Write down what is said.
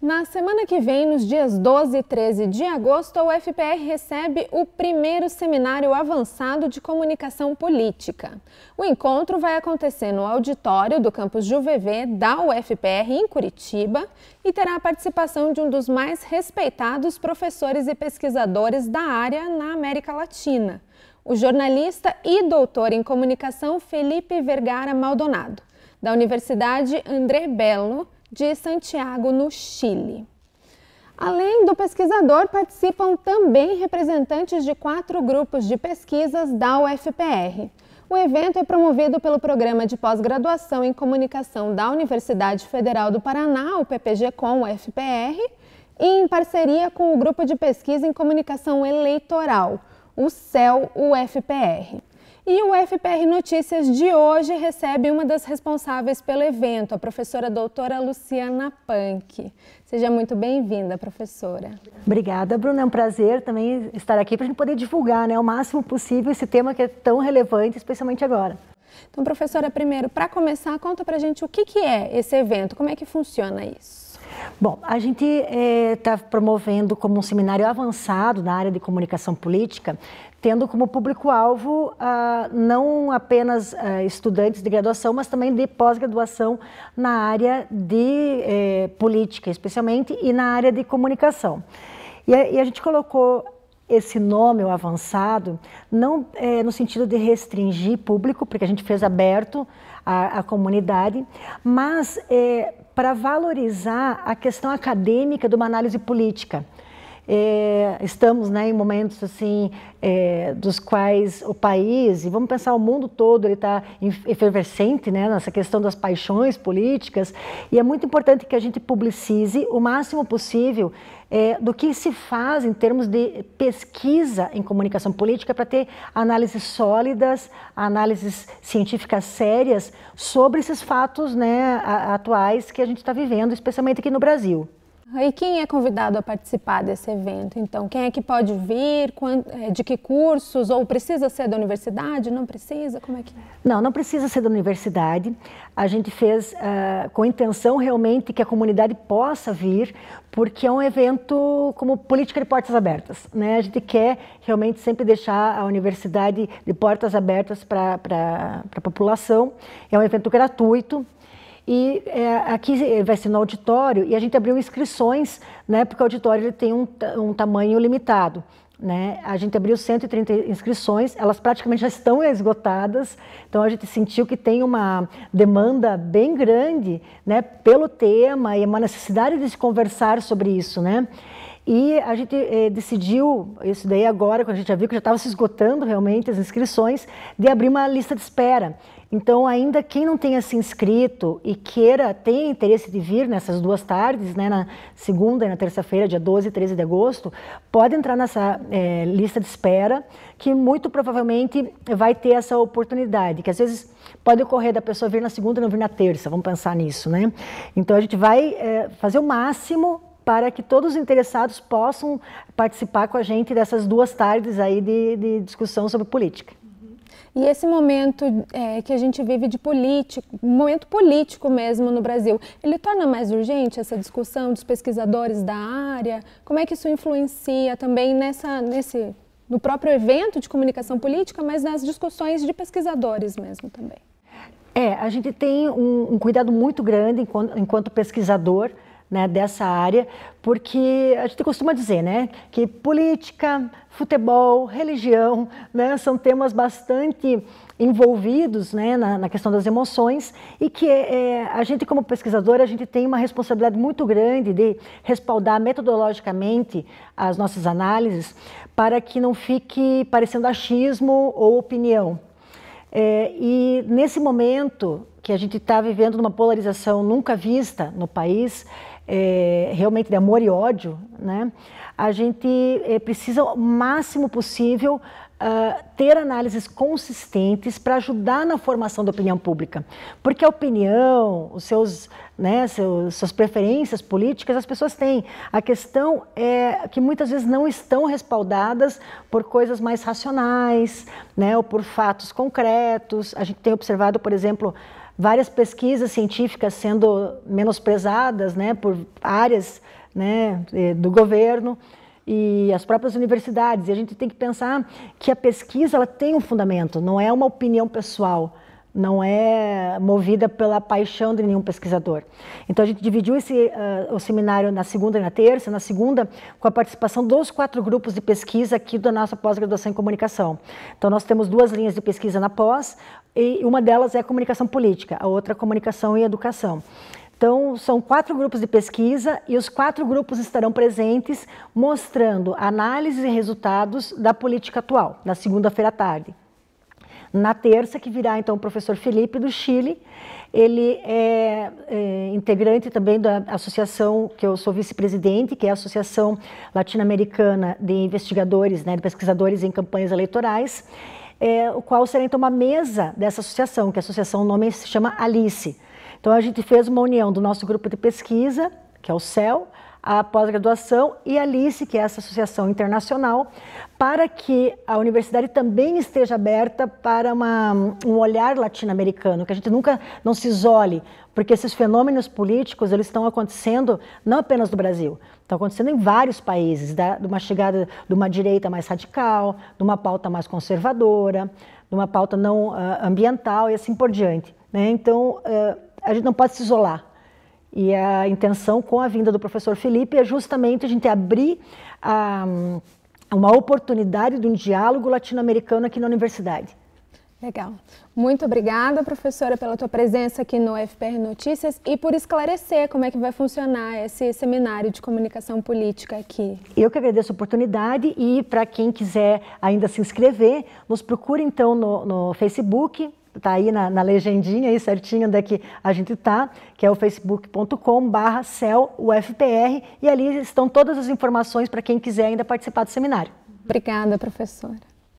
Na semana que vem, nos dias 12 e 13 de agosto, a UFPR recebe o primeiro seminário avançado de comunicação política. O encontro vai acontecer no auditório do campus Juvevê da UFPR em Curitiba e terá a participação de um dos mais respeitados professores e pesquisadores da área na América Latina, o jornalista e doutor em comunicação Felipe Vergara Maldonado, da Universidade André Bello de Santiago, no Chile. Além do pesquisador, participam também representantes de quatro grupos de pesquisas da UFPR. O evento é promovido pelo Programa de Pós-Graduação em Comunicação da Universidade Federal do Paraná, o PPG com UFPR, e em parceria com o Grupo de Pesquisa em Comunicação Eleitoral, o CEL UFPR. E o FPR Notícias de hoje recebe uma das responsáveis pelo evento, a professora doutora Luciana Punk. Seja muito bem-vinda, professora. Obrigada, Bruna. É um prazer também estar aqui para a gente poder divulgar né, o máximo possível esse tema que é tão relevante, especialmente agora. Então, professora, primeiro, para começar, conta para a gente o que, que é esse evento, como é que funciona isso? Bom, a gente está eh, é, promovendo como um seminário avançado na área de comunicação política tendo como público-alvo ah, não apenas ah, estudantes de graduação, mas também de pós-graduação na área de eh, política, especialmente, e na área de comunicação. E a, e a gente colocou esse nome, o avançado, não eh, no sentido de restringir público, porque a gente fez aberto à, comunidade, mas eh, para valorizar a questão acadêmica de uma análise política. É, estamos né, em momentos assim é, dos quais o país e vamos pensar o mundo todo ele está efervescente né, nessa questão das paixões políticas e é muito importante que a gente publicize o máximo possível é, do que se faz em termos de pesquisa em comunicação política para ter análises sólidas, análises científicas sérias sobre esses fatos né, atuais que a gente está vivendo, especialmente aqui no Brasil. E quem é convidado a participar desse evento? Então, quem é que pode vir? É, de que cursos? Ou precisa ser da universidade? Não precisa? Como é que? É? Não, não precisa ser da universidade. A gente fez uh, com intenção realmente que a comunidade possa vir, porque é um evento como política de portas abertas. Né? A gente quer realmente sempre deixar a universidade de portas abertas para a população. É um evento gratuito, e é, aqui vai ser no auditório e a gente abriu inscrições, né, porque o auditório ele tem um, um tamanho limitado. Né? A gente abriu 130 inscrições, elas praticamente já estão esgotadas, então a gente sentiu que tem uma demanda bem grande né, pelo tema e uma necessidade de se conversar sobre isso. Né? E a gente eh, decidiu, isso daí agora, quando a gente já viu que já estava se esgotando realmente as inscrições, de abrir uma lista de espera. Então, ainda quem não tenha se inscrito e queira, tenha interesse de vir nessas duas tardes, né, na segunda e na terça-feira, dia 12 e 13 de agosto, pode entrar nessa é, lista de espera, que muito provavelmente vai ter essa oportunidade, que às vezes pode ocorrer da pessoa vir na segunda e não vir na terça, vamos pensar nisso, né? Então, a gente vai é, fazer o máximo para que todos os interessados possam participar com a gente dessas duas tardes aí de, de discussão sobre política. E esse momento é, que a gente vive de político, momento político mesmo no Brasil, ele torna mais urgente essa discussão dos pesquisadores da área? Como é que isso influencia também nessa, nesse, no próprio evento de comunicação política, mas nas discussões de pesquisadores mesmo também? É, a gente tem um, um cuidado muito grande enquanto, enquanto pesquisador né, dessa área, porque a gente costuma dizer né, que política, futebol, religião né, são temas bastante envolvidos né, na, na, questão das emoções e que é, a gente como pesquisador a gente tem uma responsabilidade muito grande de respaldar metodologicamente as nossas análises para que não fique parecendo achismo ou opinião. É, e nesse momento que a gente está vivendo uma polarização nunca vista no país, é, realmente de amor e ódio, né? a gente é, precisa o máximo possível uh, ter análises consistentes para ajudar na formação da opinião pública. Porque a opinião, os seus, né, seus, suas preferências políticas, as pessoas têm. A questão é que muitas vezes não estão respaldadas por coisas mais racionais, né, ou por fatos concretos. A gente tem observado, por exemplo, várias pesquisas científicas sendo menosprezadas né, por áreas né, do governo e as próprias universidades. E a gente tem que pensar que a pesquisa ela tem um fundamento, não é uma opinião pessoal não é movida pela paixão de nenhum pesquisador. Então a gente dividiu esse, uh, o seminário na segunda e na terça, na segunda com a participação dos quatro grupos de pesquisa aqui da nossa pós-graduação em comunicação. Então nós temos duas linhas de pesquisa na pós e uma delas é comunicação política, a outra comunicação e educação. Então, são quatro grupos de pesquisa e os quatro grupos estarão presentes mostrando análises e resultados da política atual, na segunda-feira à tarde. Na terça, que virá então o professor Felipe do Chile, ele é, é integrante também da associação que eu sou vice-presidente, que é a Associação Latino-Americana de Investigadores, né, de Pesquisadores em Campanhas Eleitorais, é, o qual será então uma mesa dessa associação, que a associação, o nome se chama Alice. Então a gente fez uma união do nosso grupo de pesquisa, que é o CEL, a pós-graduação e a Alice, que é essa associação internacional, para que a universidade também esteja aberta para uma, um olhar latino-americano, que a gente nunca não se isole, porque esses fenômenos políticos eles estão acontecendo não apenas no Brasil, estão acontecendo em vários países, da, de uma chegada de uma direita mais radical, de uma pauta mais conservadora, de uma pauta não uh, ambiental e assim por diante. Né? Então, uh, a gente não pode se isolar. E a intenção com a vinda do professor Felipe é justamente a gente abrir a, uma oportunidade de um diálogo latino-americano aqui na universidade. Legal. Muito obrigada, professora, pela tua presença aqui no FPR Notícias e por esclarecer como é que vai funcionar esse seminário de comunicação política aqui. Eu que agradeço a oportunidade e para quem quiser ainda se inscrever, nos procure então no, no Facebook, Está aí na, na, legendinha, aí certinho onde é que a gente está, que é o facebook.com barra e ali estão todas as informações para quem quiser ainda participar do seminário. Obrigada, professora.